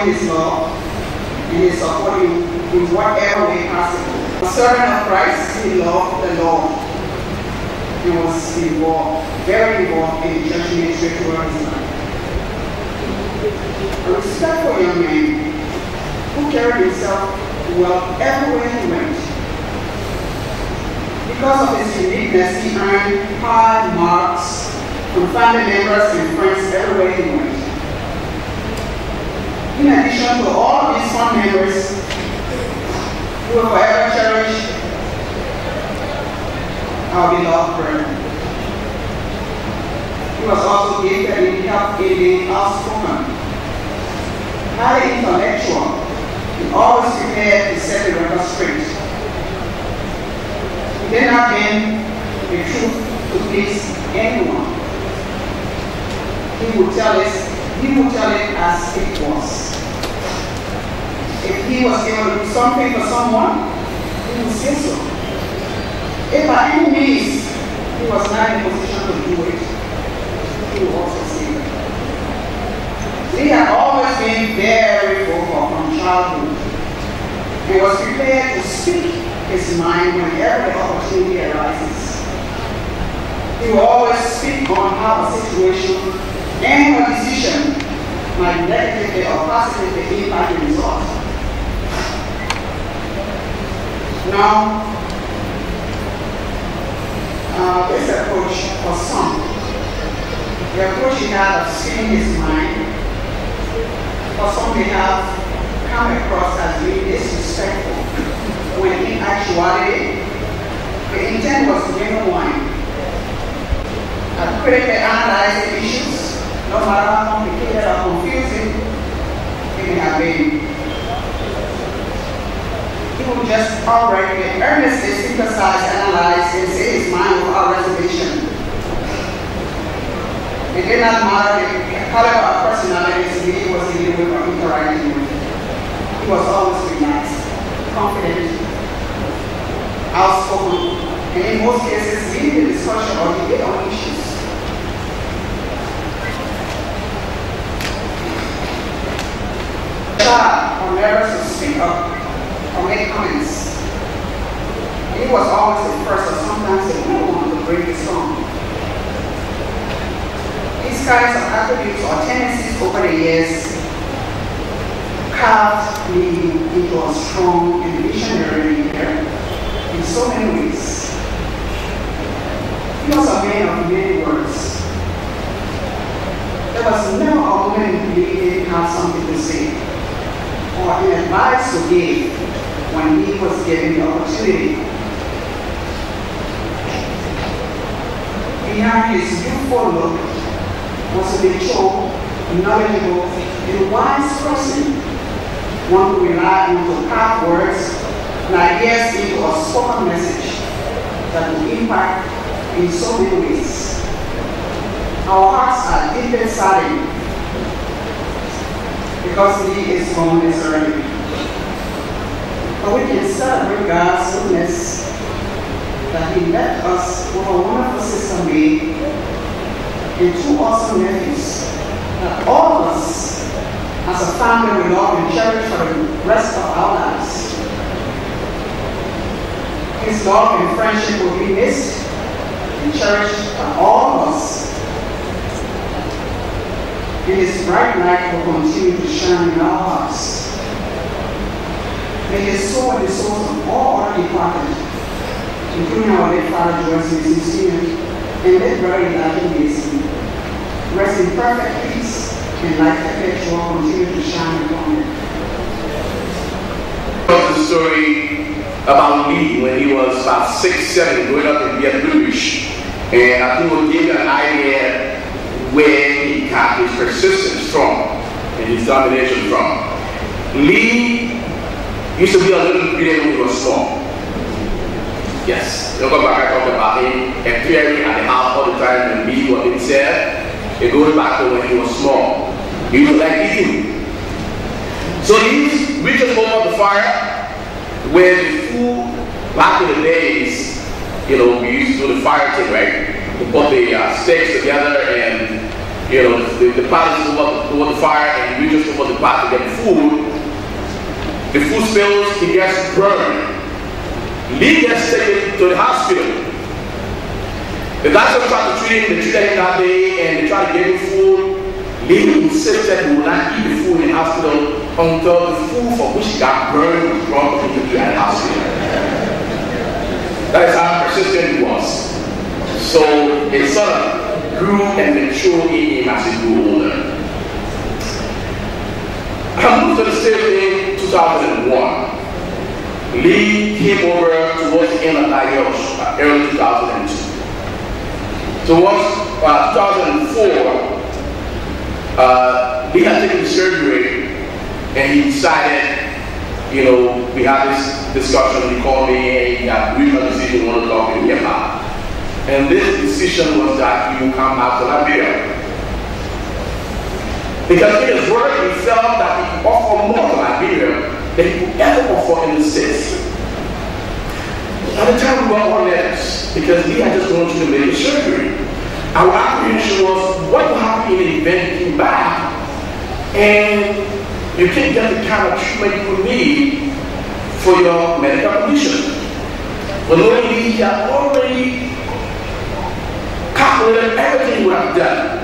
hand, his love and his support in, in whatever way possible. A servant of Christ, he loved the Lord. He was involved, very involved in church ministry throughout his life. A respectful young man who carried himself well everywhere he went. Because of his uniqueness, he earned high marks from family members and friends everywhere he went. In addition to all his fond memories, we will forever cherish our beloved brother. He was also gifted in being outspoken, highly intellectual, and always prepared to set the record straight. He did not bend the truth to please anyone. He would tell us, he would tell it as it was. If he was able to do something for someone, he would say so. If by any means he was not in a position to do it, he would also say that. He had always been very vocal from childhood. He was prepared to speak his mind whenever the opportunity arises. He will always speak on how a situation and a decision might negatively or positively impact the result. Now, uh, this approach for some, the approach he had of seeing his mind, for some they have come across as being disrespectful, when in actuality, the intent was genuine. And critically analyzing issues, no matter how complicated or confusing it may. He would just outrightly, earnestly synthesize, analyze, and say his mind without reservation. It did not matter the caliber of personalities he was dealing with or interacting with. He was always relaxed, confident, outspoken, and in most cases leading the discussion on issues. Shy nervous to speak up or make comments. He was always the first or sometimes the only one to bring the song. These kinds of attributes or tendencies over the years carved me into a strong and visionary leader in so many ways. He was a man of many words. There was never a moment he didn't have something to say or an advice to give when he was given the opportunity. Behind his youthful look was a mature, knowledgeable, and wise person, one who relied on to craft words and ideas into a spoken message that would impact in so many ways. Our hearts are deeply saddened because he is this early. But we can celebrate God's goodness that he left us with a wonderful sister May and two awesome nephews that all of us as a family we love and cherish for the rest of our lives. His love and friendship will be missed and cherished by all of us and his bright light will continue to shine in our hearts. May his soul and the souls of all our departed, including our late Father Joyce and Sincere, and late Brother Elijah Mason, rest in perfect peace and light perpetual continue to shine upon them. the story about Lee when he was about six, seven, growing up in Vietnam. And I think we'll give you an idea where he got his persistence from and his domination from. Lee used to be a little bit when he was small. Yes, back, I talked about him appearing at the house all the time and Lee what said. It goes back to when he was small. He to like eating. So he reaches over the fire where the food back in the days, you know, we used to do the fire thing, right? We put the uh, sticks together and you know, the, the pot is over, over the fire and we just over the pot to get food. The food spills, he gets burned. Lee gets taken to the hospital. The doctor tried to treat him, they treated him that day and they tried to give him food. Lee insisted he would not eat the food in the hospital until the food for which he got burned was brought into the hospital. That is how persistent he was. So his son grew and matured in him as he grew older. I moved to the city in 2001. Lee came over towards the end of that year, early 2002. Towards uh, 2004, uh, Lee had taken surgery and he decided, you know, we had this discussion, he called me and he had decision, want to talk to me about. And this decision was that he would come back to Liberia. Because in his work, he felt that he could offer more to Liberia than he could ever offer in the city. At the time, we were on letters because we had just gone to the major surgery. Our apprehension was what would happen in the event he came back and you can't get the kind of treatment you need for your medical condition. But knowing he had already calculated everything we have done.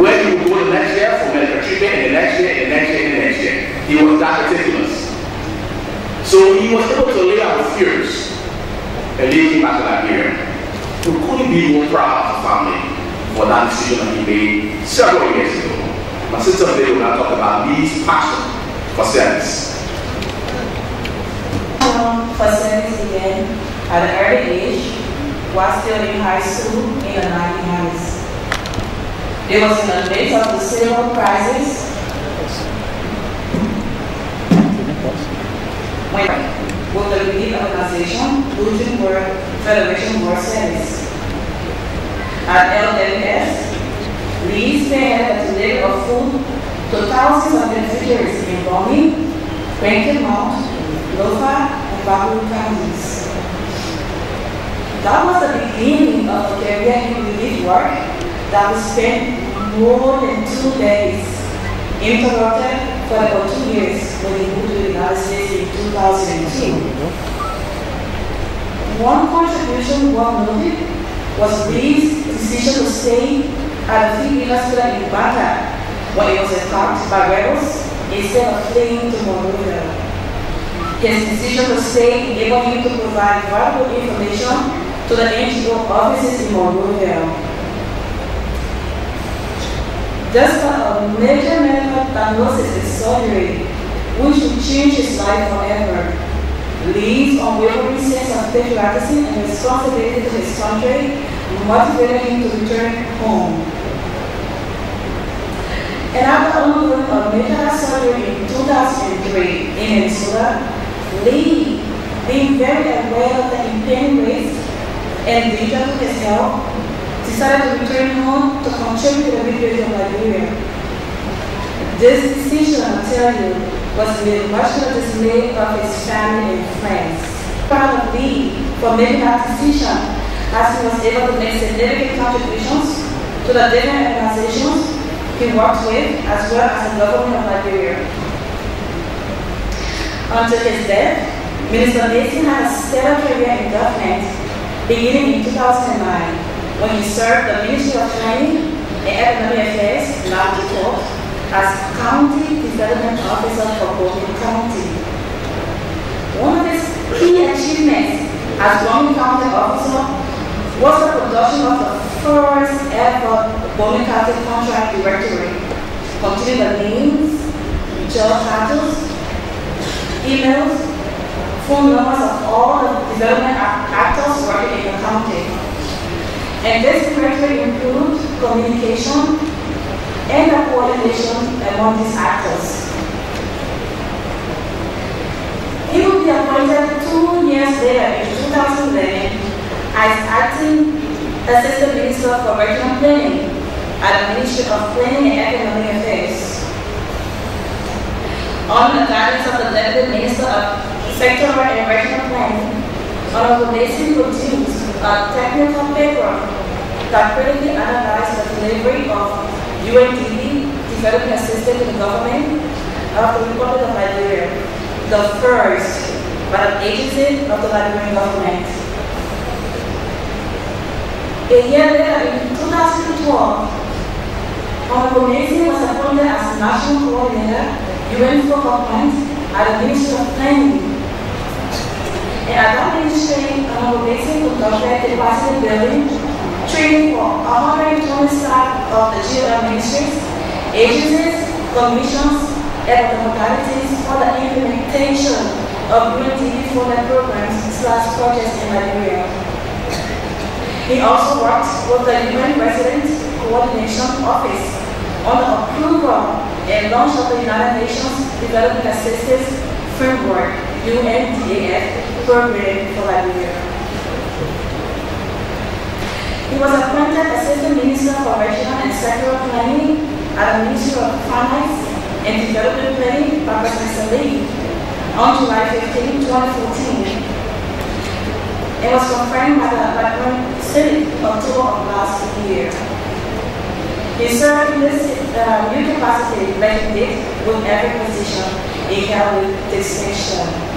Where he would go the next year for medical treatment, and the next year, and the next year, and the next year. He was that meticulous. So he was able to lay out fears and lead him back to Liberia. He couldn't be more proud of the family for that decision that he made several years ago. My sister today will now talk about Lee's passion for service. Um, for service began at an early age while still in high school in the 1990s. It was in the midst of the civil crisis when with the relief organization, Lutheran World Federation World Service. At LWS, Lee fed the delivery of food to thousands of beneficiaries in Bomi, Quaker Mount, Lofa, and Bahu counties. That was the beginning of a in relief work that we spent more than two days interrupted for about two years when he moved to the United States in 2002. One contribution worth noted was Lee's decision to stay at the Philippine hospital in Bata when he was attacked by rebels instead of fleeing to Monrovia. His decision to stay enabled him to provide valuable information to the NGO offices in Monrovia. Just a major medical diagnosis is surgery, which will change his life forever. Lee's unwavering sense of patriotism and responsibility to his country motivated him to return home. And after undergoing a major surgery in 2003 in Minnesota, Lee, being very aware of the impending risk and his health, decided to return home to contribute to the victory of Liberia. This decision, I tell you, was made much to the dismay of his family and friends. Proud of Lee for making that decision as he was able to make significant contributions to the different organizations he worked with as well as the government of Liberia. Until his death, Minister Mason had a stellar career in government beginning in 2009 when he served the Ministry of Planning and Economic Affairs, default, as County Development Officer for Bomi County. One of his key achievements as Bomi County Officer was the production of the first ever Bomi County Contract Directory, containing the names, job titles, emails, numbers of all the development actors working in the county. And this directory includes communication and the coordination among these actors. He will be appointed two years later in 2011 as acting Assistant Minister for Regional Planning at the Ministry of Planning and Economic Affairs. On the guidance of the Deputy Minister of Sectoral and Regional Planning, Honorable Mason produced a technical background that critically analyzed the delivery of UNDP development assistance to the government of the Republic of Liberia, the first by an agency of the Liberian government. A year later, in 2012, Honorable Mason was appointed as National Coordinator, UN Focal Point at the Ministry of Planning. And at um, that ministry, Honorable Mason conducted capacity building training for 120 staff of the GL ministries, agencies, commissions, and the modalities for the implementation of UNDP funded programs slash projects in Liberia. He also works with the UN Resident Coordination Office on the approval and launch of the United Nations Development Assistance Framework, UNDAF, for Liberia. He was appointed Assistant Minister for Regional and Sectoral Planning at the Ministry of Finance and Development Planning by President Sirleaf on July 15, 2014 and was confirmed by the Liberian Senate in October of last year. He served in this uh, new capacity he did with every position he held with distinction.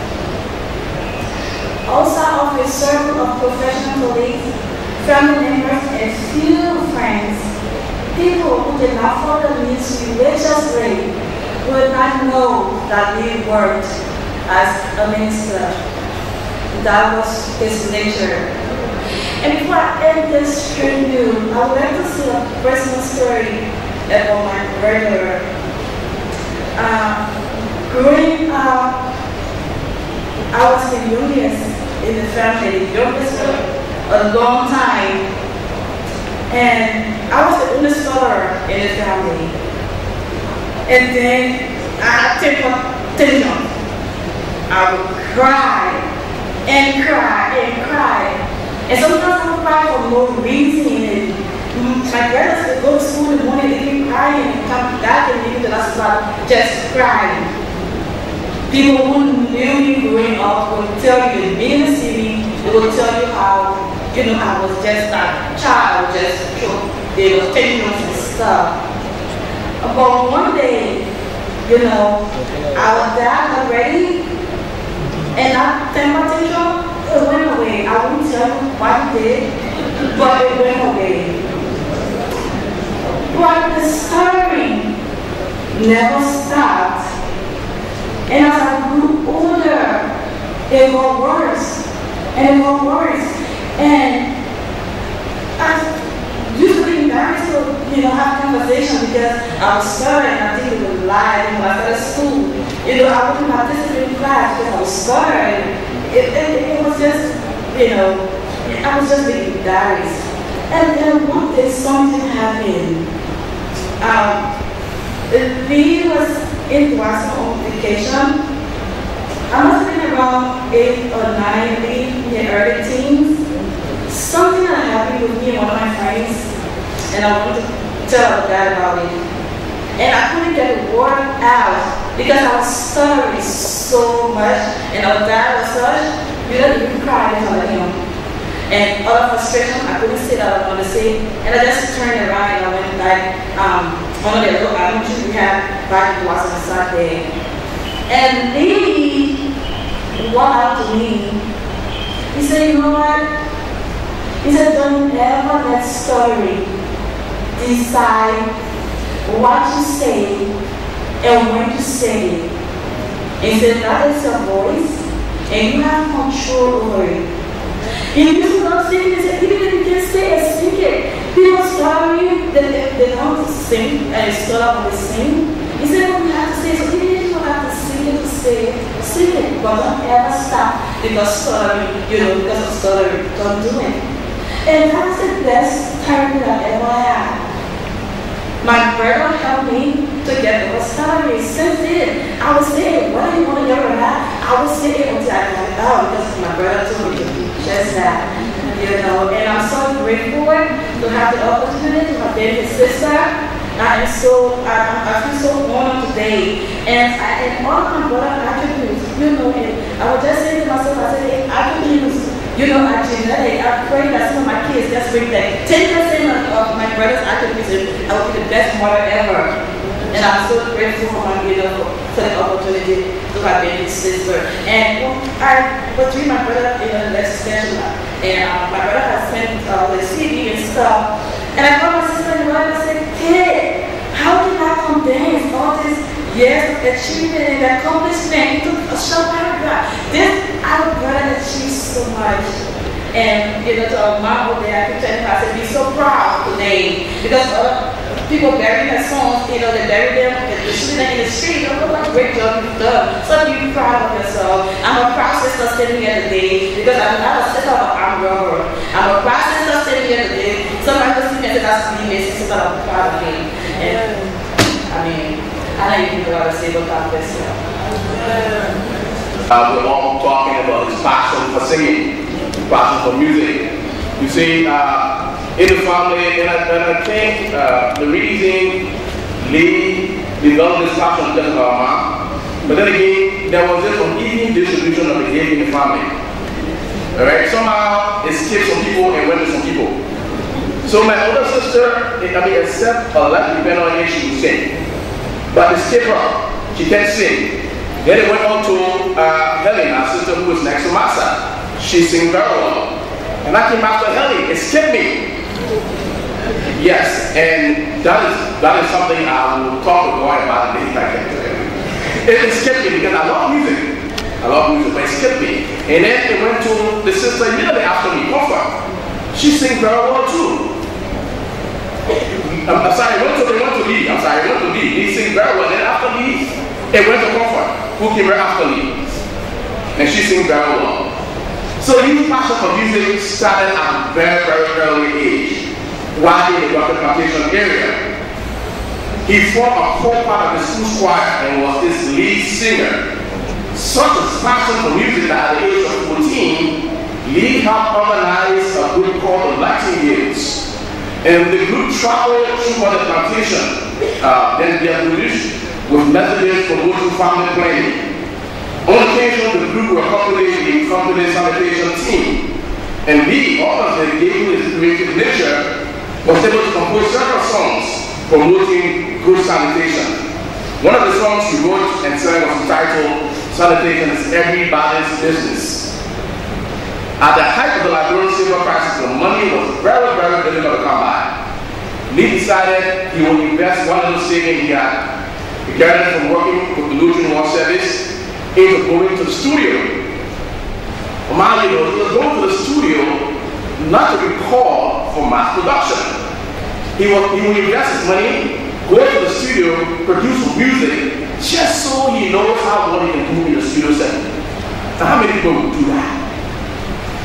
Outside of his circle of professional colleagues, family members, and few friends, people who did not follow the ministry religiously would not know that he worked as a minister that was his nature. And before I end this review, I would like to see a personal story about my brother. Uh, growing up, I was youngest in the family, youngest for a long time. And I was the only scholar in the family. And then I had temper tension. I would cry and cry and cry. And sometimes I would cry for no reason. And my brothers would go to school in the morning, they'd be crying and come back and leave the last just crying. People who knew me growing up would tell you, being in the city, they would tell you how, you know, I was just a child, just, you they were taking us and stuff. But one day, you know, I was there already, and that temperature, it went away. I won't tell you what it did, but it went away. But the stirring never stopped It got worse. And it got worse. And I be embarrassed to, you know, have conversation because I was scared and I think it lie. You know, I started school. You know, I wouldn't participate in class because I was stuttering. It, it, it was just, you know, I was just being embarrassed. And then one day something happened. Um, Lee was in Boston on vacation. I must have been around eight or nine, eight in the early teens. Something had happened with me and one of my friends, and I wanted to tell dad about it. And I couldn't get the word out because I was stuttering so much, and our dad was such, you know, you cried in him. And out of frustration, I couldn't say that I wanted to say, and I just turned around and I went back um, on the little island we had back in Washington Saturday. And Lee walked out to me. He said, you know what? He said, don't ever let story decide what to say and when to say it. He said, that is your voice, and you have control over it. He was not saying this, even if you can say it, speak it. People stuttering, they, they, they don't sing, and when they sing. He said, what we have to say, so even if you have to sing it to say sing it, but don't ever stop because stuttering, you know, because of stuttering, uh, don't do it. And that's the best therapy I've ever had. My brother helped me to get the stuttering. Since then, I was what do you want to get that? I was saying until I got out because my brother told me to do just that. You know, and I'm so grateful to have the opportunity to have been his sister. I am so, I, I feel so honored today. And, I, and all my brother attributes, you know, and I was just saying to myself, I said, hey, attributes, you know, are genetic. I pray that some of my kids just bring that 10% of my brother's attributes and I will be the best mother ever. And I'm so grateful for my, you know, for the opportunity to have been his sister. And I was doing my brother in a legislation, and uh, my brother has sent uh, the CD and stuff. And I called my sister and I said, Kid, how did I come condense all this years of achievement and accomplishment into a short paragraph? This our brother achieved so much. And you know, to our mom over there, I keep telling her, I said, be so proud today. Because other people bury their songs, you know, they bury them, them in the street. Oh, what a great job you've done. So be proud of yourself. I'm a proud sister standing here today because I'm not a sister of armed robber. I'm a proud sister standing here today. Somebody me and say, that's me, Mason, so I'm proud of him. And I mean, I don't even know how to say what God bless you. Uh, we're all talking about his passion for singing, passion for music. You see, uh, in the family, and I, and I think uh, the reason Lee developed this passion because of our mom, but then again, there was just an uneven distribution of the gift in the family. All right, somehow it skipped some people and went to some people. So my older sister, I mean, except a lot depending on age, she would sing. But it skipped her. She can't sing. Then it went on to uh, Helen, our sister who was next to Massa. She sings very well. And I came after Helen. It skipped me. Yes, and that is that is something I will talk with God about if I can. It, it skipped me because I love music. I love music, but it skipped me. And then it went to the sister immediately after me, Comfort. She sings very well too. I'm, I'm sorry, it went to, it went to Lee. I'm sorry, it went to Lee. He sings very well. Then after Lee, it went to Comfort, who came right after Lee. And she sings very well. So Lee's passion for music started at a very, very early age while in the Plantation area. He formed a core part of the school choir and was its lead singer. Such a passion for music that at the age of 14, Lee helped organize a group called the Latin Youths. And the group traveled through the plantation, uh, then they produced with messages promoting family planning. On occasion, the group were accompanied the company sanitation team. And Lee, almost gave his creative nature, was able to compose several songs promoting good sanitation. One of the songs he wrote and sang was entitled Sanitation is Everybody's Business. At the height of the Liberian silver crisis, the money was very, very difficult to come by. Lee decided he would invest one little saving he had. He gathered from working with the Lutheran World Service into going to the studio. Mind he was going to the studio not to record for mass production. He will, he will invest his money, go to the studio, produce music, just so he knows how what he can do in the studio setting. Now, how many people would do that?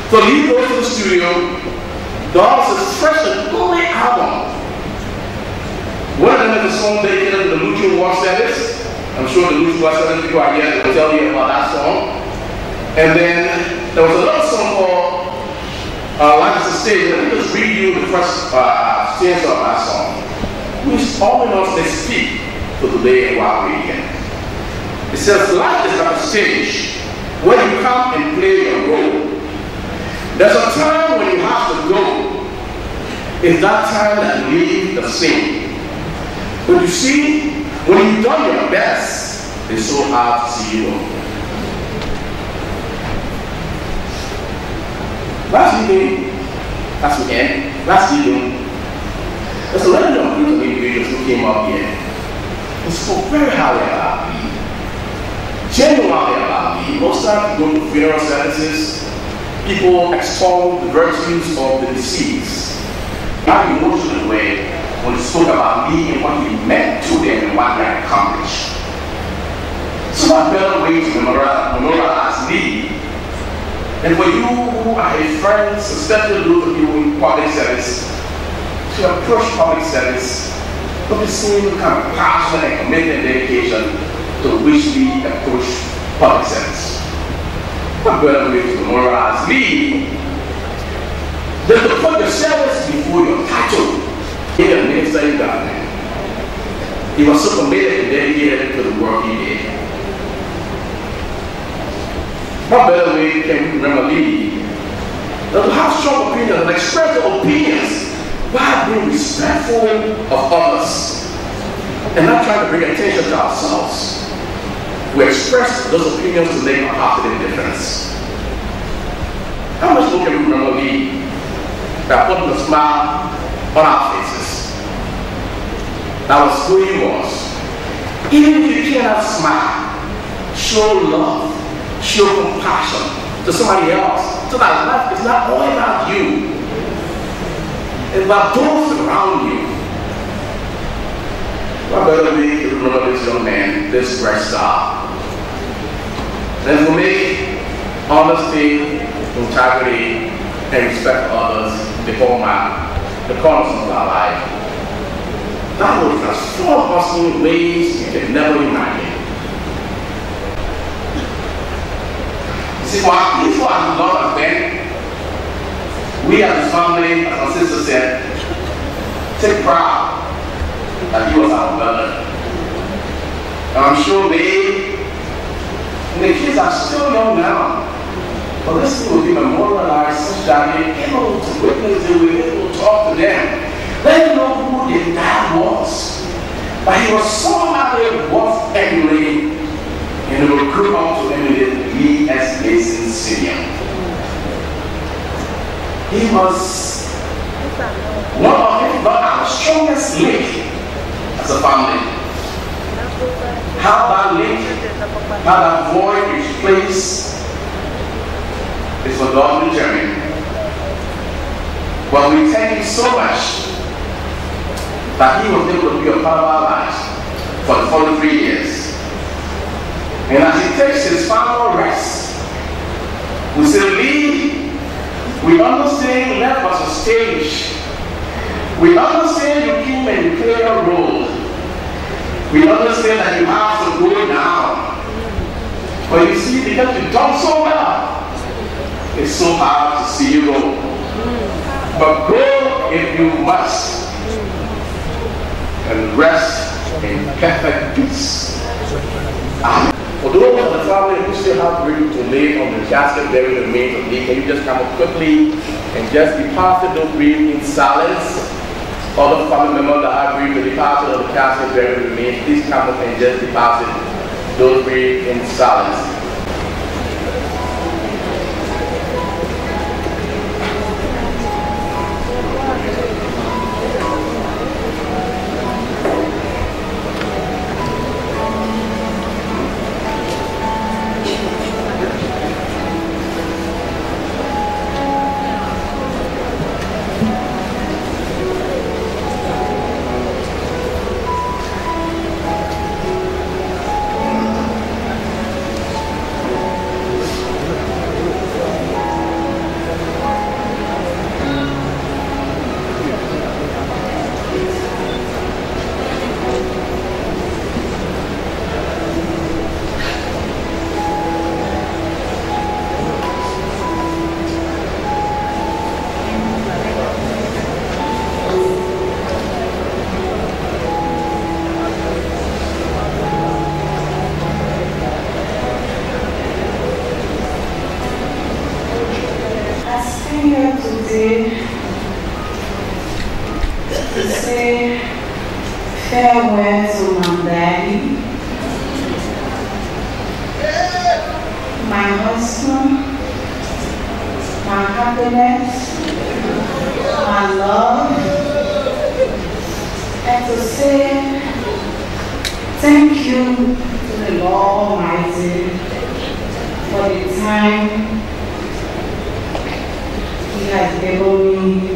So he goes to the studio, does his fresh and only album. One of them is a song dedicated to the Lutheran World Service. I'm sure the Lutheran World Service people are here to tell you about that song. And then there was another song called uh, Life is a Stage. Let me just read you the first uh, stanza of that song, which all in all they speak to today and while we're here. It says, Life is like a stage where you come and play your role. There's a time when you have to go. It's that time that you leave the scene. But you see, when you've done your best, it's so hard to see you Last evening, last weekend, last evening, there's a lot of group of individuals who came up here and spoke very highly about me, genuinely about me. Most times, go to funeral services, people extol the virtues of the deceased. Not emotional way when he spoke about me and what he meant to them and what they accomplished. So what better way to memorialize me and for you who are his friends, especially those of you in public service, to approach public service with the same kind of passion and commitment and dedication to which we approach public service. I'm going to memorialize me than to put your service before your title in a minister in government. He was so committed and dedicated to the work he did. What better way can we me than to have strong opinions and express their opinions while being respectful of others and not trying to bring attention to ourselves. We express those opinions to make a positive difference. How much more can we remember me by putting a smile on our faces? That was who he was. Even if you cannot smile, show love show compassion to somebody else so that life is not all about you. It's about those around you. What better way to remember this young man, this bright star? Then for me, honesty, integrity, and respect for others before my the cornerstones of our life. That will transform us in ways you can never imagine. For our people and Lord of them, we as a family, as our sister said, take proud that he was our brother. And I'm sure they, and the kids are still young now, but this thing will be memorialized such that we're able to witness it, we're able to talk to them. Them know who their dad was. But he was somebody worth emulating and they will group up to emulate as Mason Senior. He was one of, if not our strongest link as a family. How that link, how that void is placed is for God to determine. But we thank him so much that he was able to be a part of our lives for the following three years. And as he takes his final rest, we say, we understand life was a stage. We understand you came and played a role. We understand that you have to go now. But you see, because you've done so well, it's so hard to see you go. But go if you must. And rest in perfect peace. Amen. For those of the family who still have room to lay on the casket bearing the remains of Lee, can you just come up quickly and just deposit those grief in silence? Other family members that have grieved the deposit of the casket bearing the remains, please come up and just deposit those grief in silence. Say farewell to my daddy, my husband, my happiness, my love, and to say thank you to the Lord Almighty for the time He has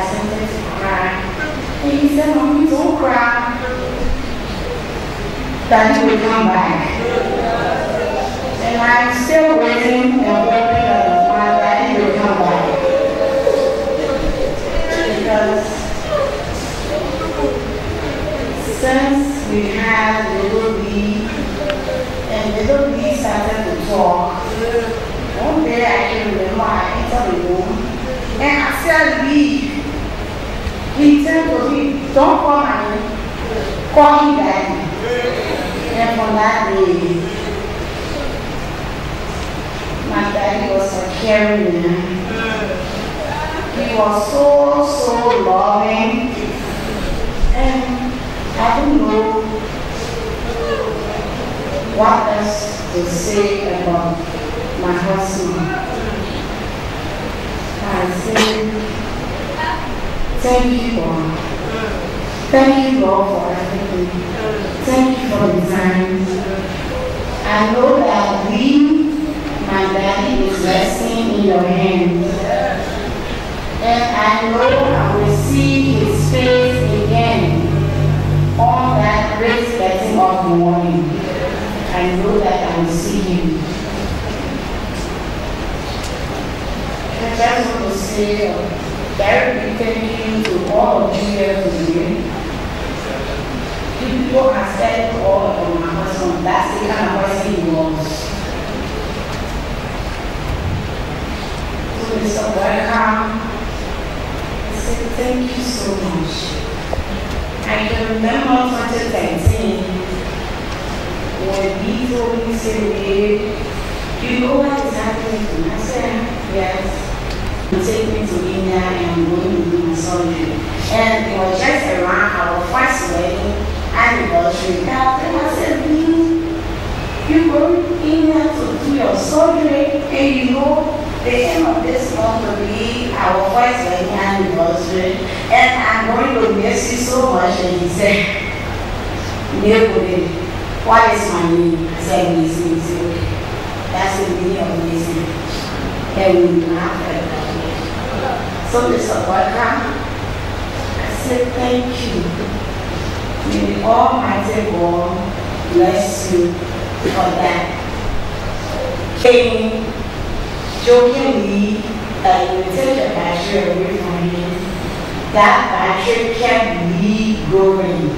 To cry. He said, Mommy, don't cry. Daddy will come back. And I'm still waiting and hoping that my daddy will come back because since we had little B and little B started to talk, one day I I entered the room and I said Lee, he said to me, don't call my name, call me daddy. And from that day, my daddy was a caring man. He was so, so loving. And I don't know what else to say about my husband. I say, thank you, Lord. Thank you, Lord, for everything. Thank you for the time. I know that we, my daddy, is resting in your hands. And I know I will see his face again on that great getting of morning. I know that I will see him. I just want to say a very thank you to all of you here today. People have said all of my husband, that's the kind of person he was. So Mr. Welcome say thank you so much. I can remember 2013 when he told me, say, you know what is happening? I said, yes. Take me to India and I'm going to do my surgery. And it was just around our first wedding anniversary. Now, I said, you go to India to do your surgery and you know the end of this month will be our first wedding anniversary, and I'm going to miss you so much. And he said, Neighborhood, what is my name? I said, Missy. He said. That's the meaning of missing. And we laughed that. So, Mr. Walker, I say thank you. May the Almighty God bless you for that. King jokingly that you take the battery away from him, that battery kept me growing.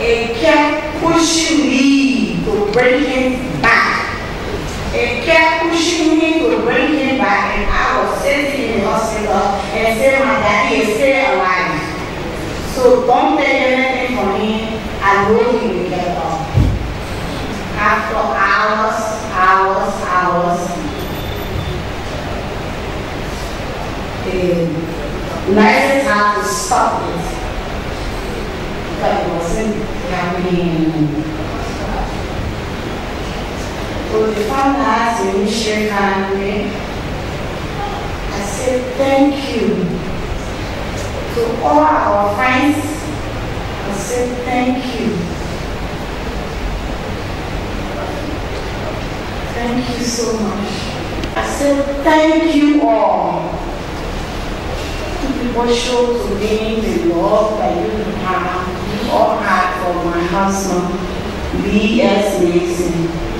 It kept pushing me to bring him back. It kept pushing me to bring him back, and I was sitting in the hospital and said My daddy is still alive. So don't take anything from him. I know he will get up. After hours, hours, hours, the nurses had to stop it because it wasn't happening. So the in Michigan family. I said thank you to all our friends. I said thank you. Thank you so much. I said thank you all. To people show to me the love that you have, you all had for my husband, B.S. Mason.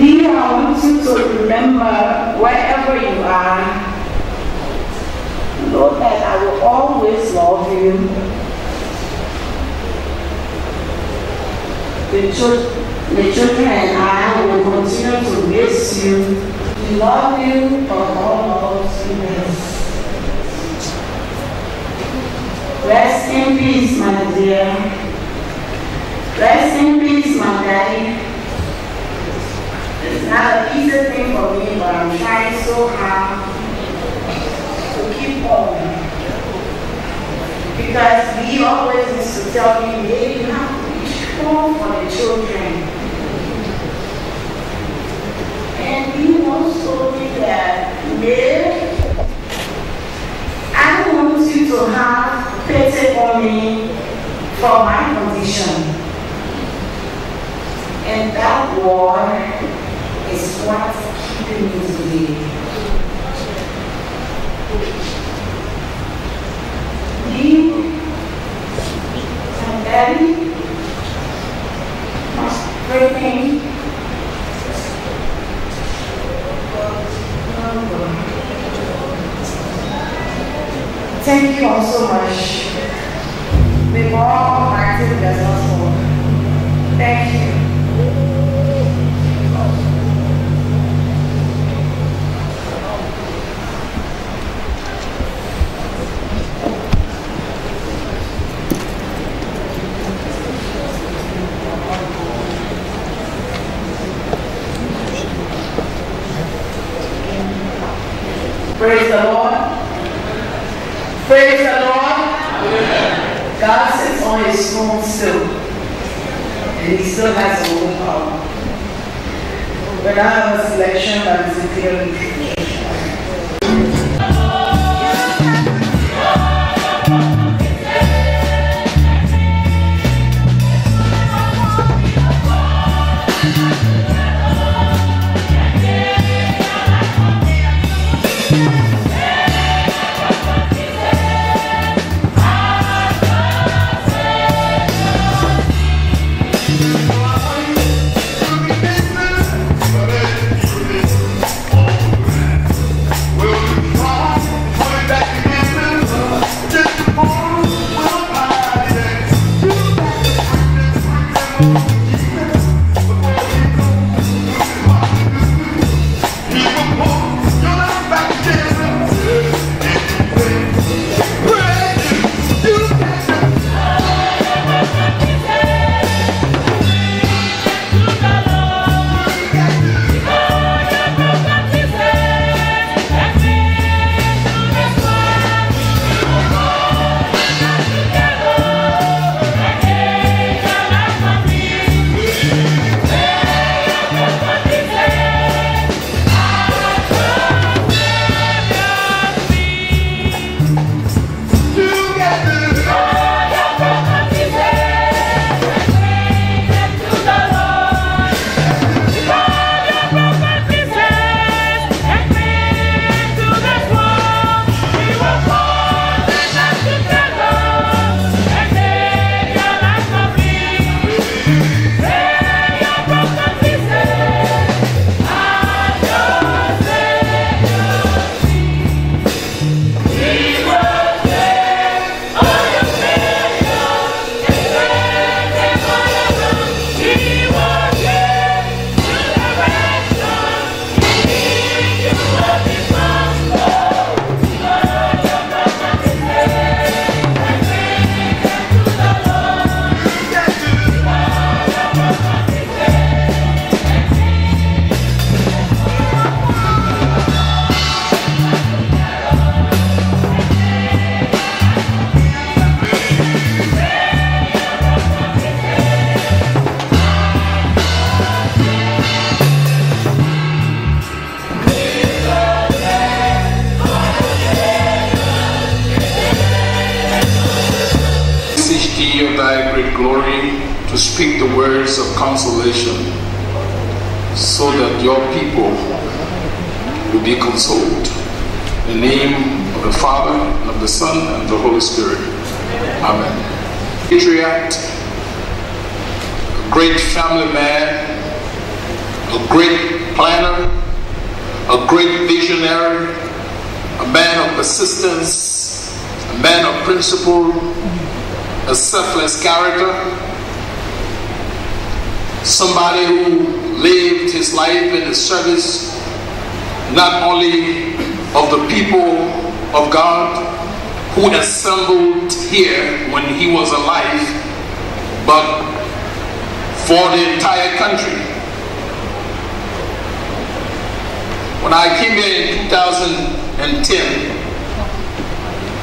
B, I want you to remember wherever you are, know that I will always love you. The, chil- the children and I will continue to miss you. We love you, for all of best. Rest in peace, my dear. Rest in peace, my daddy. Not an easy thing for me, but I'm trying so hard to keep on. Because he always used to tell me, hey, you have to be strong for the children. And he once told me that, I want you to have pity on me for my condition. And that war is what's keeping today. You and Daddy must Thank you all so much. Almighty bless us all. Thank you. Praise the Lord. Praise the Lord. God sits on his throne still. And he still has all the power. When I have a selection is clearly somebody who lived his life in the service not only of the people of God who assembled here when he was alive, but for the entire country. When I came here in 2010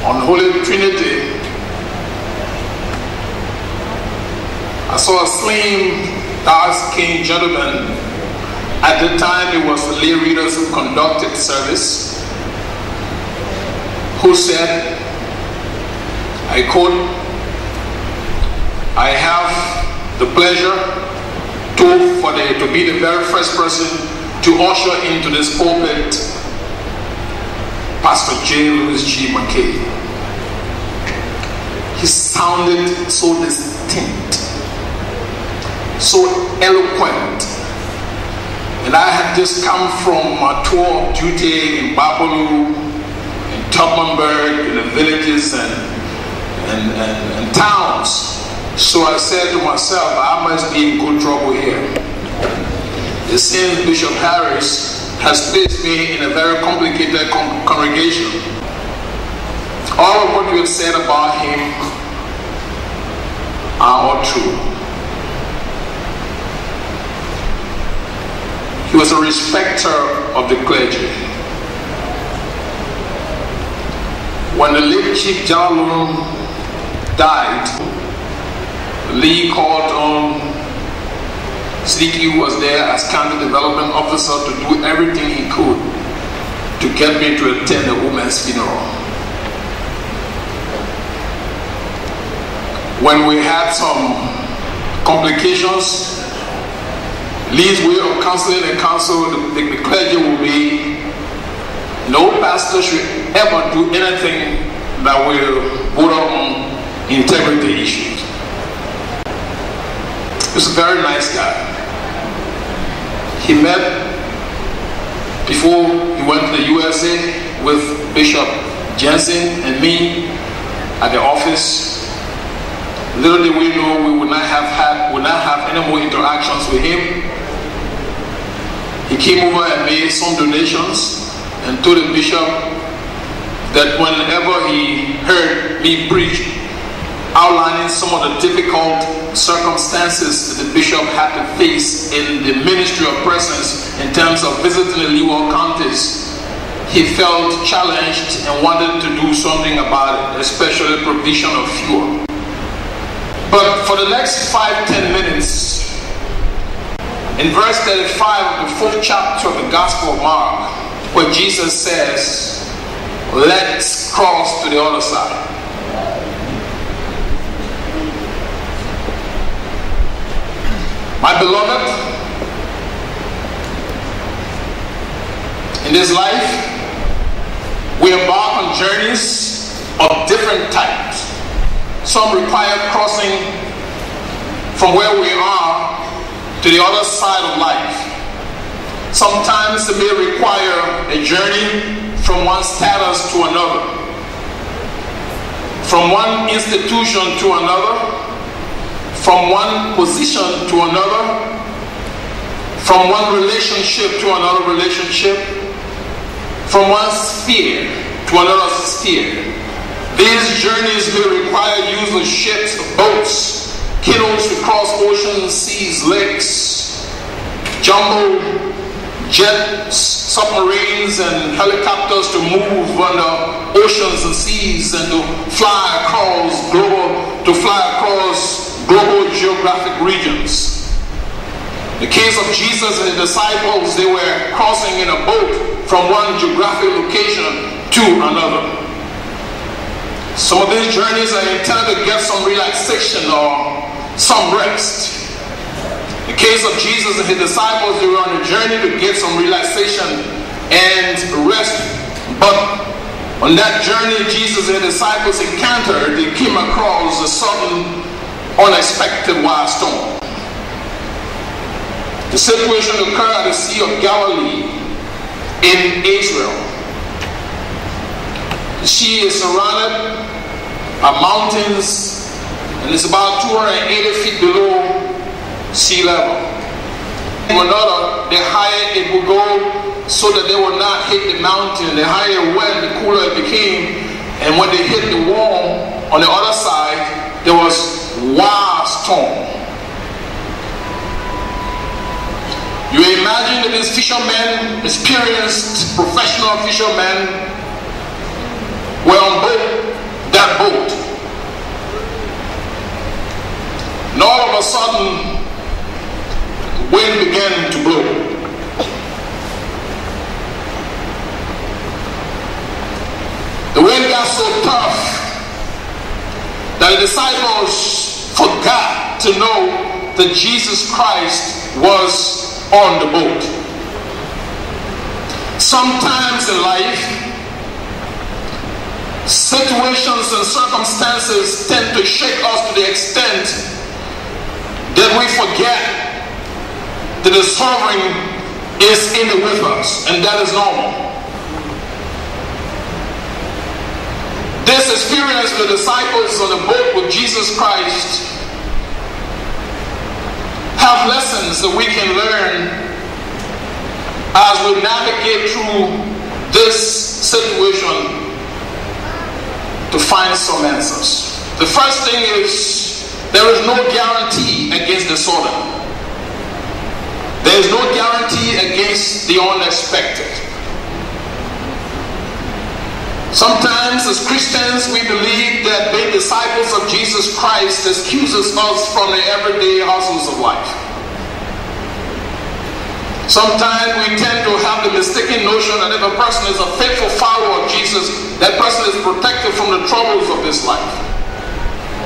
on Holy Trinity, I saw a slim, dark-skinned gentleman. At the time, it was the lay readers who conducted service, who said, I quote, I have the pleasure to, for the, to be the very first person to usher into this pulpit Pastor J. Louis G. McKay. He sounded so distinct, so eloquent. And I had just come from a tour of duty in Babalu, in Tubmanburg, in the villages and, and, and, and towns. So I said to myself, I must be in good trouble here. The same Bishop Harris has placed me in a very complicated con- congregation. All of what you have said about him are all true. He was a respecter of the clergy. When the late Chief Jalun died, Lee called on Siddiqui, who was there as county development officer, to do everything he could to get me to attend the woman's funeral. When we had some complications, Lee's way of counseling and counsel the, the, the clergy will be no pastor should ever do anything that will put on integrity issues. He's a very nice guy. He met before he went to the USA with Bishop Jensen and me at the office. Little did we know we would not have had would not have any more interactions with him. He came over and made some donations and told the bishop that whenever he heard me preach, outlining some of the difficult circumstances that the bishop had to face in the ministry of presence in terms of visiting the Leeward counties, he felt challenged and wanted to do something about it, especially provision of fuel. But for the next five, ten minutes, in verse 35 of the fourth chapter of the Gospel of Mark, where Jesus says, Let's cross to the other side. My beloved, in this life, we embark on journeys of different types. Some require crossing from where we are to the other side of life. Sometimes it may require a journey from one status to another, from one institution to another, from one position to another, from one relationship to another relationship, from one sphere to another sphere. These journeys may require of ships, boats, canoes to cross oceans, seas, lakes, jumbo jets, submarines, and helicopters to move under oceans and seas and to fly across global, to fly across global geographic regions. In the case of Jesus and the disciples, they were crossing in a boat from one geographic location to another. Some of these journeys are intended to get some relaxation or some rest. Case of Jesus and his disciples, they were on a journey to get some relaxation and rest. But on that journey, Jesus and his disciples encountered, they came across a sudden, unexpected wild storm. The situation occurred at the Sea of Galilee in Israel. Sea is surrounded by mountains and it's about 280 feet below sea level. Another, the higher it will go so that they will not hit the mountain. The higher it went, the cooler it became. And when they hit the wall on the other side, there was wild storm. You imagine that these fishermen, experienced professional fishermen, were on board that boat. And all of a sudden, wind began to blow. The wind got so tough that the disciples forgot to know that Jesus Christ was on the boat. Sometimes in life, situations and circumstances tend to shake us to the extent that we forget the sovereign is in it with us, and that is normal. This experience the disciples on the boat with Jesus Christ have lessons that we can learn as we navigate through this situation to find some answers. The first thing is there is no guarantee against disorder. There is no guarantee against the unexpected. Sometimes, as Christians, we believe that being disciples of Jesus Christ excuses us from the everyday hustles of life. Sometimes we tend to have the mistaken notion that if a person is a faithful follower of Jesus, that person is protected from the troubles of this life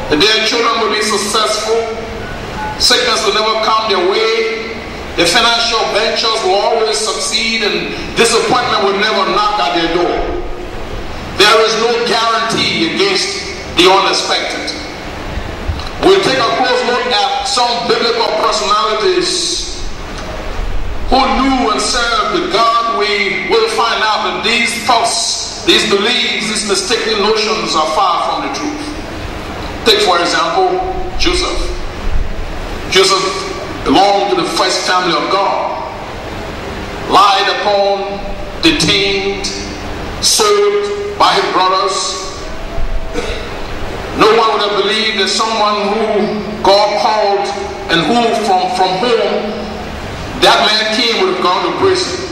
that their children will be successful, sickness will never come their way, their financial ventures will always succeed, and disappointment will never knock at their door. There is no guarantee against the unexpected. We'll take a close look at some biblical personalities who knew and served the God. We will find out that these thoughts, these beliefs, these mistaken notions are far from the truth. Take, for example, Joseph. Joseph belonged to the first family of God. Lied upon, detained, served by his brothers. No one would have believed that someone who God called and who from, from whom that man came would have gone to prison.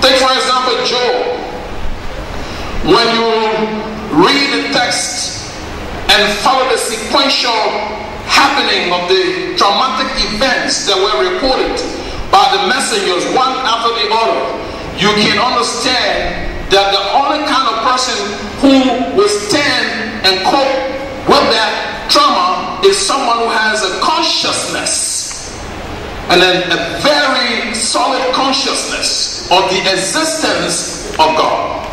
Take for example Job. When you read the text and follow the sequential happening of the traumatic events that were reported by the messengers one after the other, you can understand that the only kind of person who will stand and cope with that trauma is someone who has a consciousness and then a very solid consciousness of the existence of God.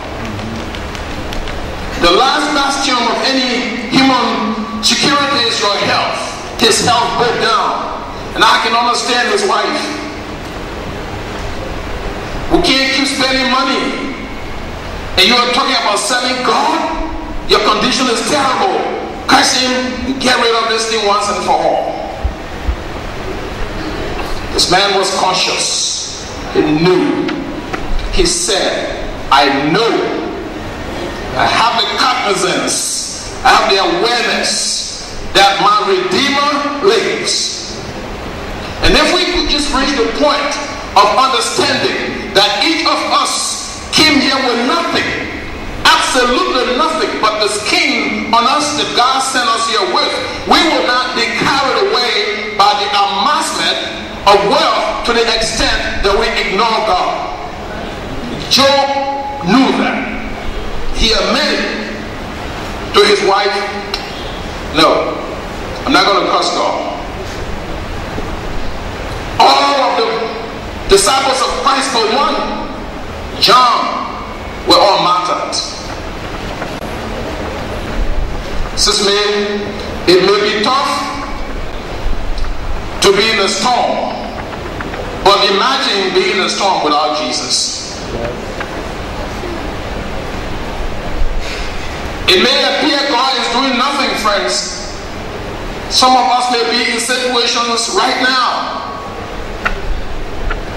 The last bastion of any human security is your health. His health broke down. And I can understand his wife. We can't keep spending money. And you are talking about selling God? Your condition is terrible. Curse him get rid of this thing once and for all. This man was conscious. He knew. He said, I know I have the cognizance, I have the awareness that my Redeemer lives. And if we could just reach the point of understanding that each of us came here with nothing, absolutely nothing but the skin on us that God sent us here with, we will not be carried away by the amassment of wealth to the extent that we ignore God. Job knew that he admitted to his wife? No. I'm not going to cuss God. All of the disciples of Christ but one, John, were all martyred. Sis May, it may be tough to be in a storm, but imagine being in a storm without Jesus. It may appear God is doing nothing, friends. Some of us may be in situations right now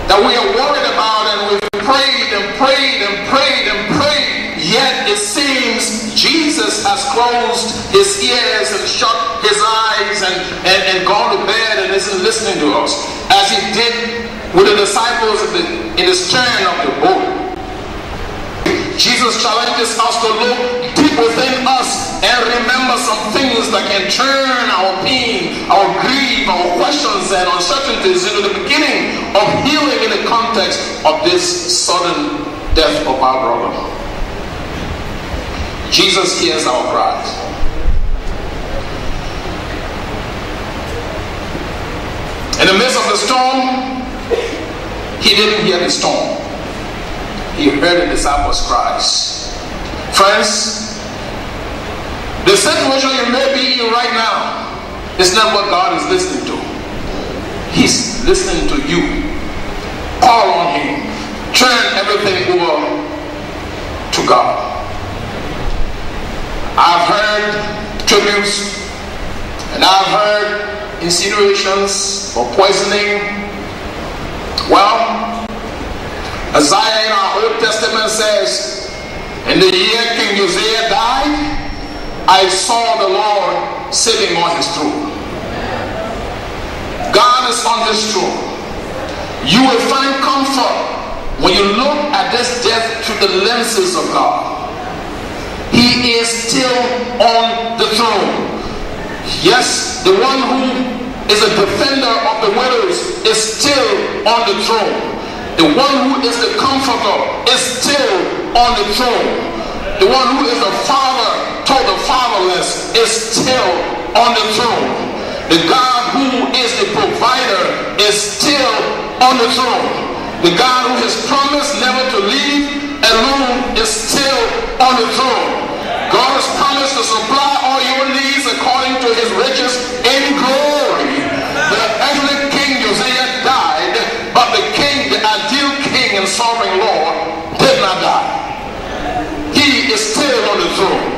that we are worried about and we've prayed and prayed and prayed and prayed Yet it seems Jesus has closed his ears and shut his eyes and, and, and gone to bed and isn't listening to us, as he did with the disciples in the, in the stern of the boat. Jesus challenges us to look deep within us and remember some things that can turn our pain, our grief, our questions and uncertainties into the beginning of healing in the context of this sudden death of our brother. Jesus hears our cries. In the midst of the storm, he didn't hear the storm. He heard the disciples' cries. Friends, the situation you may be in right now is not what God is listening to. He's listening to you. Call on Him. Turn everything over to God. I've heard tributes and I've heard insinuations for poisoning. Well, Isaiah in our Old Testament says, In the year King Uzziah died, I saw the Lord sitting on his throne. God is on his throne. You will find comfort when you look at this death through the lenses of God. He is still on the throne. Yes, the one who is a defender of the widows is still on the throne. The one who is the comforter is still on the throne. The one who is the father to the fatherless is still on the throne. The God who is the provider is still on the throne. The God who has promised never to leave alone is still on the throne. God has promised to supply all your needs according to his riches in glory. Sovereign Lord, did not die. He is still on the throne.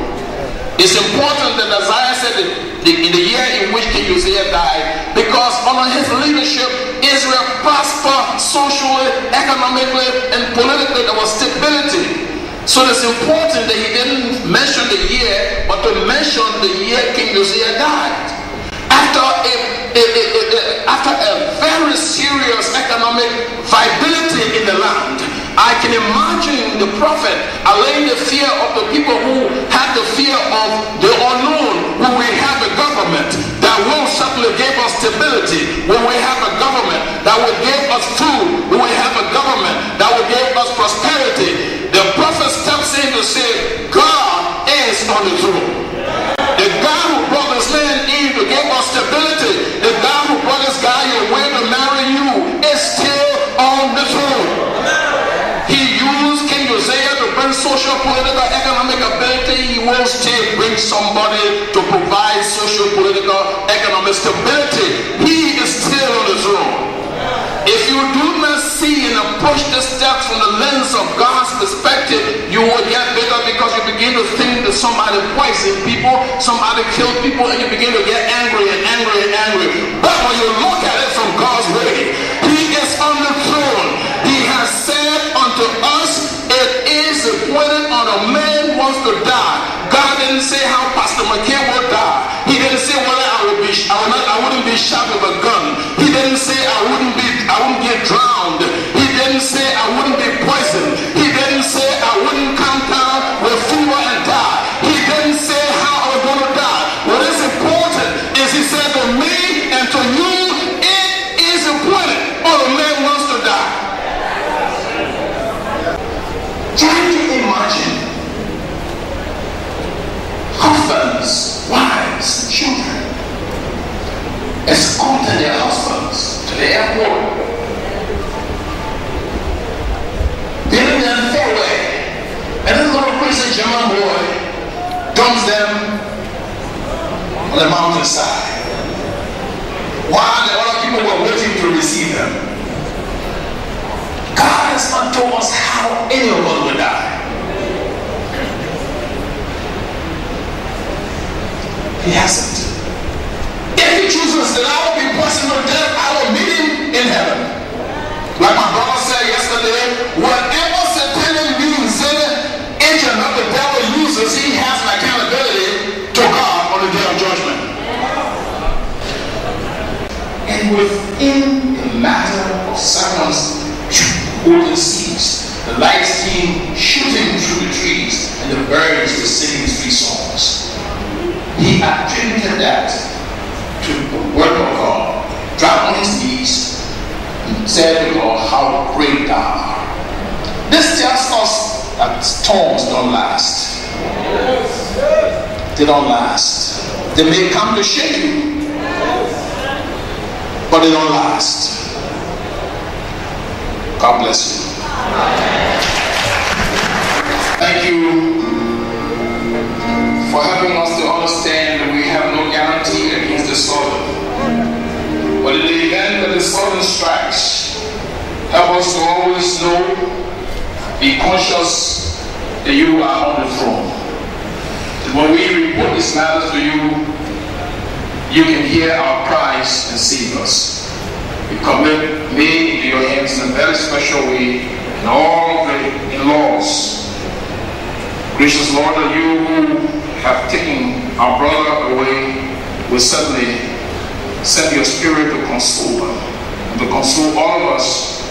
It's important that Isaiah said that in the year in which King Uzziah died, because under his leadership, Israel prospered socially, economically, and politically. There was stability. So it's important that he didn't mention the year, but to mention the year King Uzziah died. After a, a, a, a, after a very serious economic viability in the land, I can imagine the prophet allaying the fear of the people who had the fear of the unknown when we have a government that will certainly give us stability, when we have a government that will give us food, when we have a government that will give us prosperity. The prophet steps in to say, God is on the throne. Political, economic ability, he will still bring somebody to provide social, political, economic stability. He is still on the throne. If you do not see and approach the steps from the lens of God's perspective, you will get bigger because you begin to think that somebody poisoned people, somebody killed people, and you begin to get angry and angry and angry. But when you look at it from God's way, on a man wants to die. God didn't say how Pastor McKay will die. He didn't say whether I would be I would not I wouldn't be shot with a gun. He didn't say I wouldn't be I wouldn't get drowned. He didn't say I wouldn't be poisoned. Escorting their husbands to the airport bidding them farewell. And this little Christian German boy dumps them on the mountainside. While the other people were waiting to receive them. God has not told us how any of us will die. He hasn't. If he chooses that I will be poisoned to death, I will meet him in heaven. Like my brother said yesterday, whatever satanic means, agent of the devil uses, he has an accountability to God on the day of judgment. And within a matter of seconds, golden seas, the lights came shooting through the trees, and the birds were singing three songs he attributed that to the word of God. Dropped on his knees and said to God, How great thou art. This tells us that storms don't last. They don't last. They may come to shake you, but they don't last. God bless you. Thank you for having us to understand that we have no guarantee against the. But in the event that the storm strikes, help us to always know, be conscious that you are on the throne. That when we report these matters to you, you can hear our cries and save us. We commit me into your hands in a very special way and all the in-laws. Gracious Lord, that you who have taken our brother away will certainly send your spirit to console them to console all of us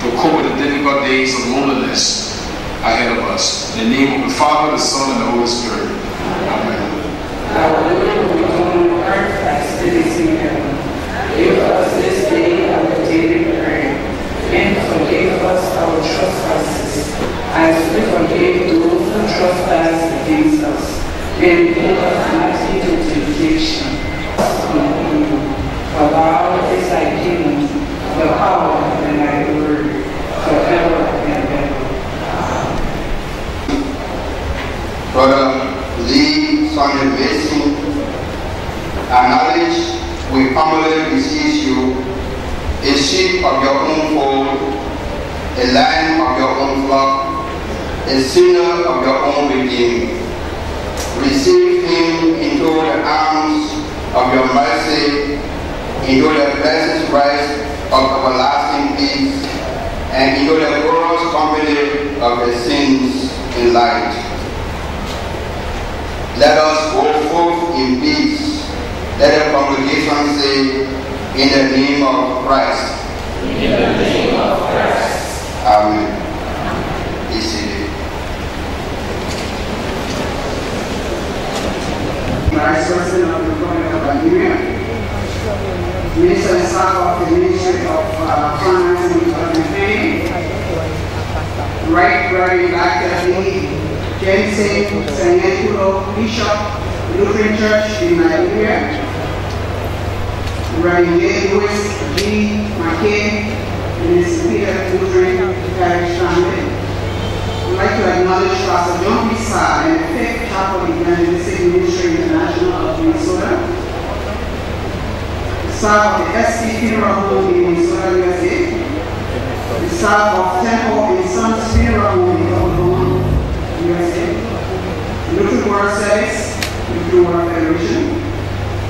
to cope with the difficult days of loneliness ahead of us. In the name of the Father, the Son, and the Holy Spirit. Amen. Give us this day our daily bread, and forgive us our trespasses, as we forgive those who trespass against us and lead us not into temptation. For thou is thy kingdom, the power, and thy word, forever and ever. Brother Lee Sonny Mason, acknowledge we humbly beseech you, a sheep of your own fold, a lamb of your own flock, a sinner of your own redeemed receive him into the arms of your mercy, into the blessed rest of everlasting peace, and into the glorious company of the saints in light. Let us go forth in peace. Let the congregation say, in the name of Christ. In the name of Christ. Amen. Be seated. Vice President of the Republic of Liberia, Minister and Staff of the Ministry of uh, Finance and Development Planning, Right Reverend Dr. Lee Jensen Seyenkulo, Bishop, Lutheran Church in Liberia, Reverend. Lewis G. McKay, Minister Peter Lutheran Parish Family, I'd like to acknowledge Pastor John Pisa and the Fifth Chapel Evangelistic Ministry International of Minnesota, staff of Funeral Home in Minnesota, USA, eh? the staff of Temple Sons Funeral Home in Oklahoma, USA, the Lutheran World Service, Lutheran World Federation,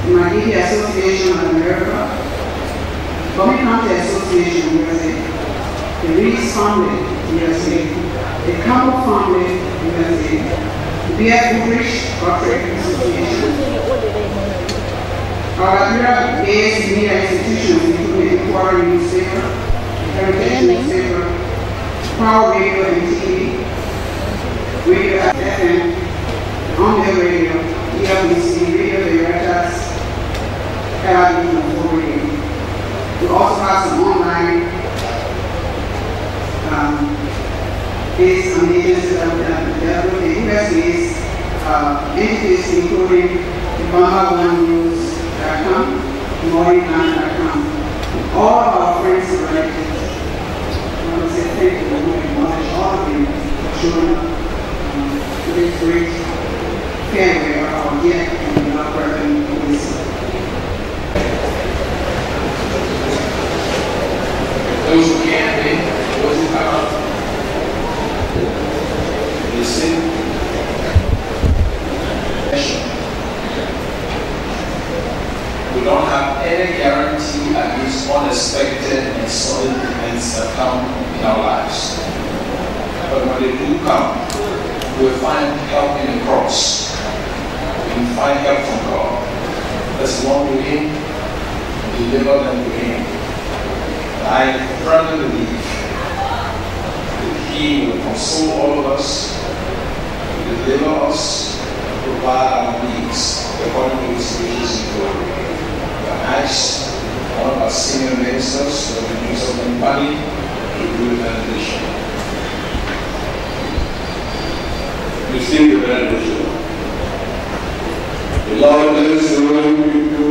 the Maggie Association of America, Bomi County Association, USA, eh? the Reese Family, USA, eh? the Campbell Family University, the B.F. Goodrich Rotary Association. Our Liberia-based media institutions include the Equator Newspaper, Heritage Newspaper, Power Radio and TV, Radio FM, On the Radio, EWC, Radio Veritas, Herald and Radio. We also have some online um, based on the agencies that we have with, the universities, uh, entities including the all our friends and relatives. I want to say thank you and acknowledge all of you for showing up this great family of our that come in our lives. But when they do come, we find help in the cross. We find help from God. Let's run to Him deliver them to Him. I firmly believe that He will console all of us, deliver us, provide our needs according to His riches and glory. I one of our senior ministers, the minister of money, to do the benediction. Receive the benediction. The Lord bless you and keep you.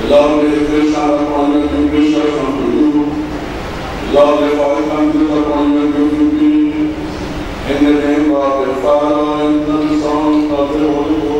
The Lord his face shine upon you and be gracious unto you. The Lord therefore his countenance upon you give you. In the name of the Father and the Son and of the Holy Ghost.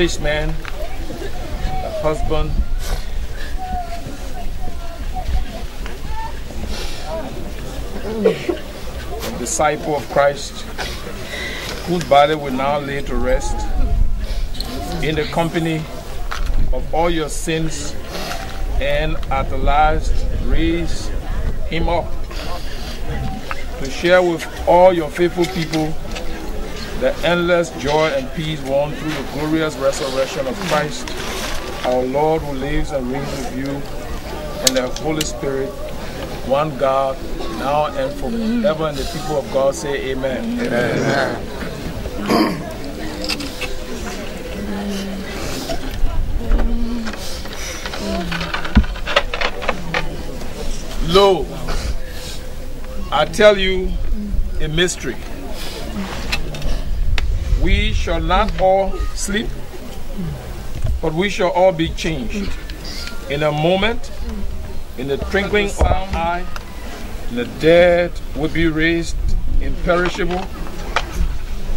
A statesman, a husband, disciple of Christ, whose body will now lay to rest in the company of all your sins and at the last raise him up to share with all your faithful people the endless joy and peace won through the glorious resurrection of Christ, our Lord who lives and reigns with you and the Holy Spirit, one God, now and forever. And the people of God say amen. Amen. Lo, I tell you a mystery. Shall not all sleep, but we shall all be changed. In a moment, in the twinkling of an eye, the dead will be raised imperishable,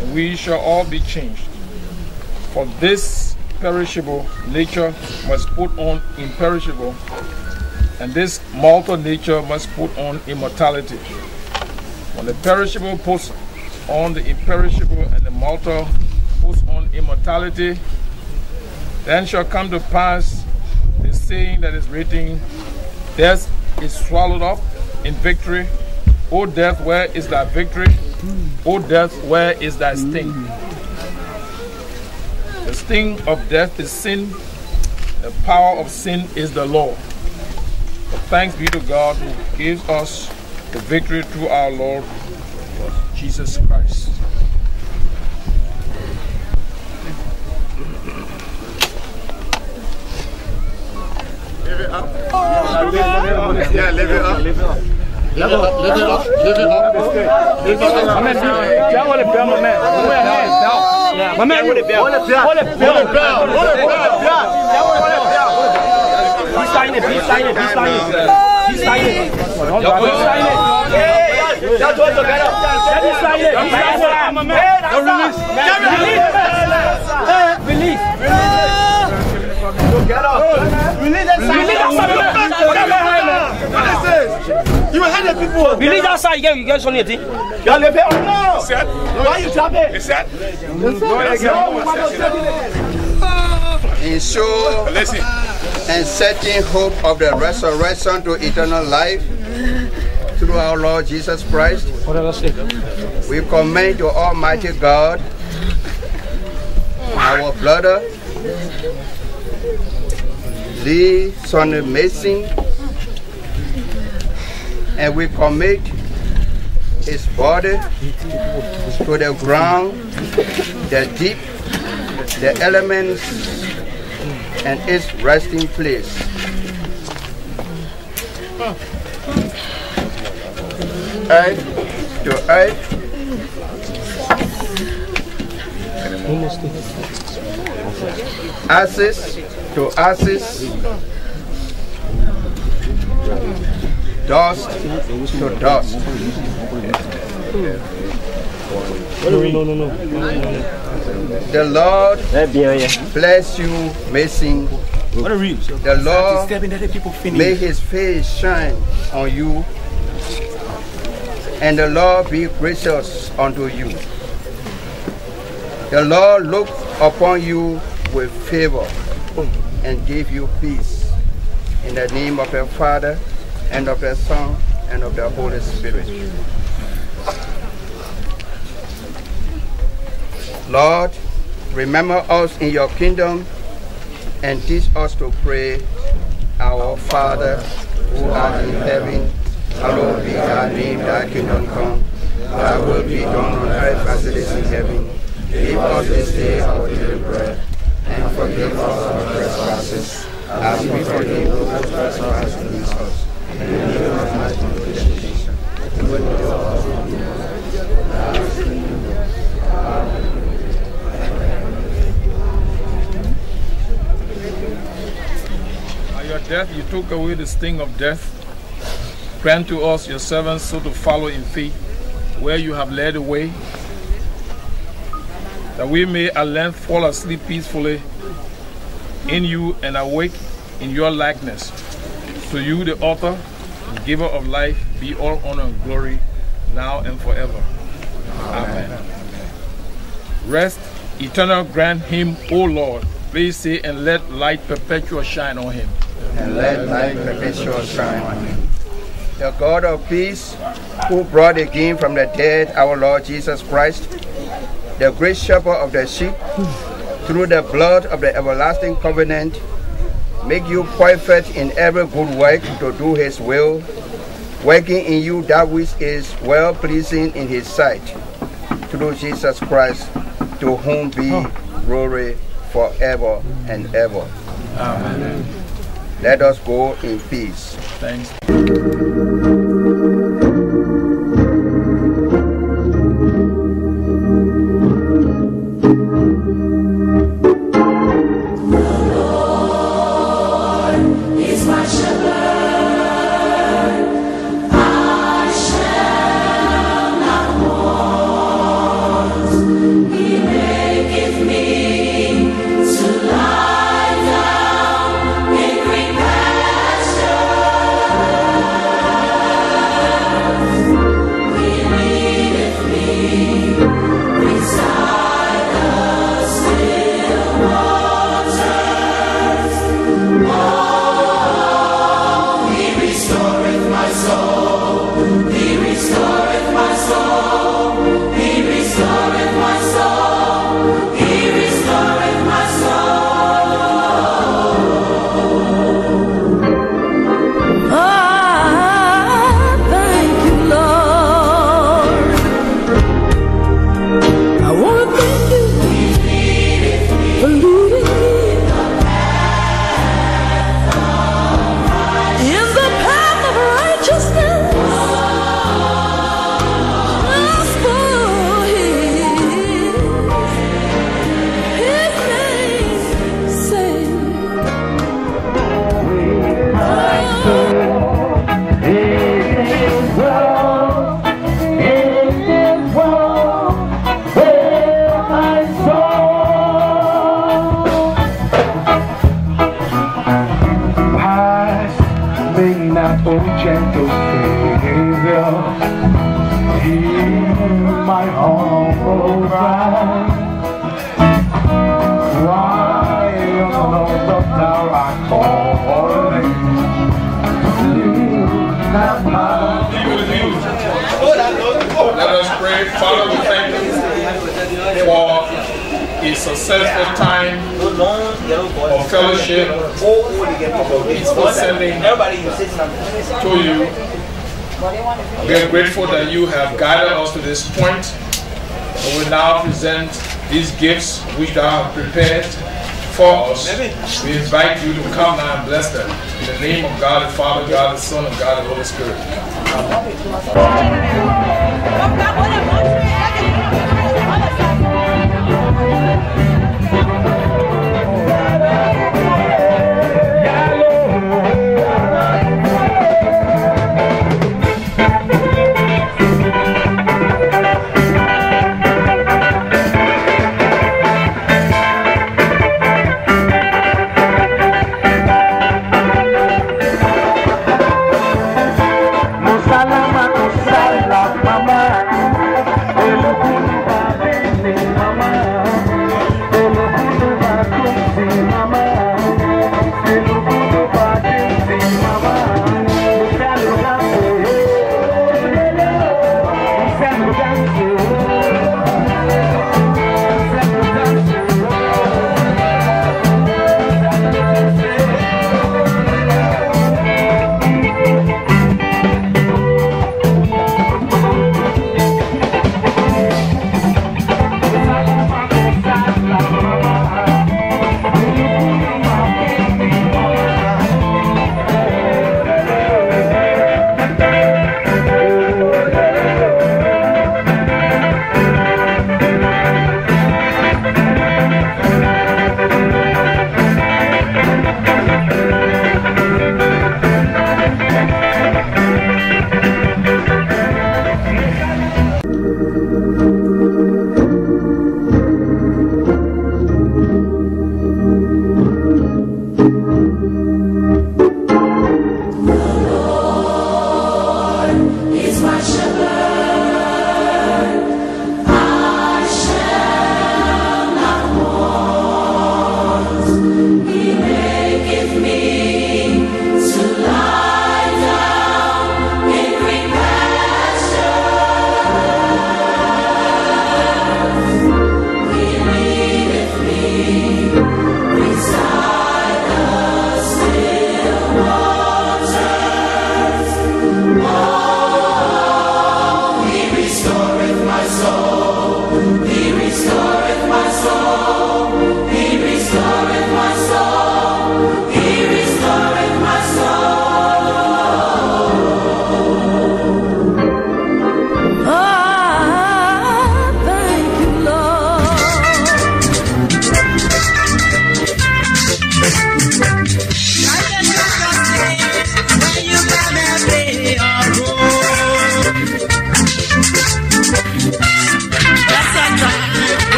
and we shall all be changed. For this perishable nature must put on imperishable, and this mortal nature must put on immortality. When the perishable puts on the imperishable and the mortal puts on immortality, then shall come to pass the saying that is written, Death is swallowed up in victory. O death, where is thy victory? O death, where is thy sting? The sting of death is sin. The power of sin is the law. But thanks be to God who gives us the victory through our Lord Jesus Christ. Yeah, live it up. Live it up. Live it up. Live it up. Live it up. My man, y'all want to bell my man. Put your hands down. My man, hold it bell. Hold it bell. Hold it bell. Hold it bell. Hold it bell. It. He's signing it. He's signing it. He's signing it. He's signing it. He's signing it. Y'all do it together. Let me sign it. He's signing it. My man. Don't release. Release. Release. Get up. Release that sign. Release that sign. You will hit the people. Release that sign. You get, you something. Y'all live here. No. Set. Why you drop it? It's set. in show Listen. and certain hope of the resurrection to eternal life through our Lord Jesus Christ, we commend to Almighty God our brother Lee Sonny Mason, and we commit his body to the ground, the deep, the elements, and its resting place. Earth to earth, ashes to ashes, dust to dust. No, no, no, no. The Lord bless you, Mason. The Lord may his face shine on you, and the Lord be gracious unto you. The Lord look upon you with favor and give you peace. In the name of the Father, and of the Son, and of the Holy Spirit. Lord, remember us in your kingdom and teach us to pray, Our Father, who art in heaven, hallowed be thy name, thy kingdom come, thy will be done on earth as it is in heaven. Give us this day our daily bread, and forgive us our trespasses, as we forgive those who trespass against us. And lead us not into temptation, but deliver us from evil. Forever. death, you took away the sting of death. Grant to us, your servants, so to follow in faith where you have led the way, that we may at length fall asleep peacefully in you and awake in your likeness. To you, the author and giver of life, be all honor and glory now and forever. Amen. Rest eternal grant him, O Lord. Please say, and let light perpetual shine on him. and let light perpetual shine on him. The God of peace, who brought again from the dead our Lord Jesus Christ, the great shepherd of the sheep, through the blood of the everlasting covenant, make you perfect in every good work to do his will, working in you that which is well pleasing in his sight. Through Jesus Christ, to whom be glory forever and ever. Amen. Let us go in peace. Thanks. Have prepared for us. We invite you to come now and bless them. In the name of God the Father, God the Son, and God the Holy Spirit. Musalama,